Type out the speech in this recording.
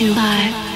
This is Dubai.